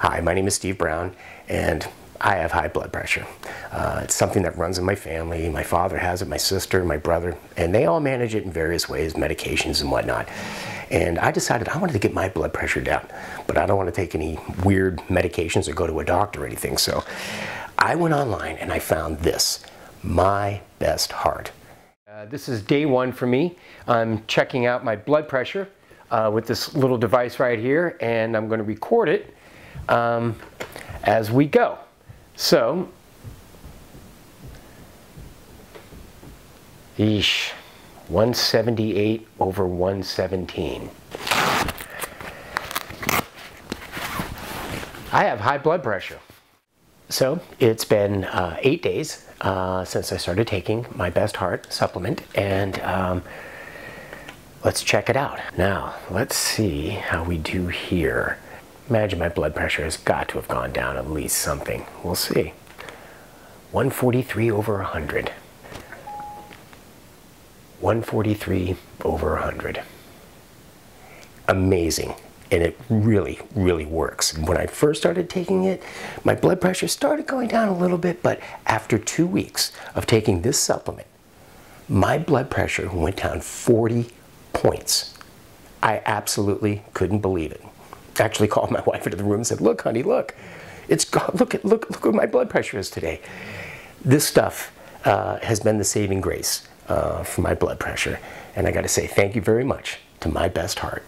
Hi, my name is Steve Brown, and I have high blood pressure. Uh, it's something that runs in my family. My father has it, my sister, my brother, and they all manage it in various ways, medications and whatnot. And I decided I wanted to get my blood pressure down, but I don't want to take any weird medications or go to a doctor or anything. So I went online and I found this, My Best Heart. Uh, this is day one for me. I'm checking out my blood pressure uh, with this little device right here, and I'm going to record it um, as we go. So, yeesh, 178 over 117. I have high blood pressure. So it's been uh, eight days uh, since I started taking my Best Heart supplement, and um, let's check it out. Now, let's see how we do here. Imagine my blood pressure has got to have gone down at least something. We'll see. 143 over 100. 143 over 100. Amazing. And it really, really works. When I first started taking it, my blood pressure started going down a little bit, but after two weeks of taking this supplement, my blood pressure went down 40 points. I absolutely couldn't believe it actually called my wife into the room and said, "Look, honey, look, it's God, look at look look what my blood pressure is today." This stuff uh, has been the saving grace uh, for my blood pressure, and I got to say thank you very much to my best heart.